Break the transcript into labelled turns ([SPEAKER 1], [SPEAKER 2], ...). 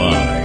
[SPEAKER 1] fly.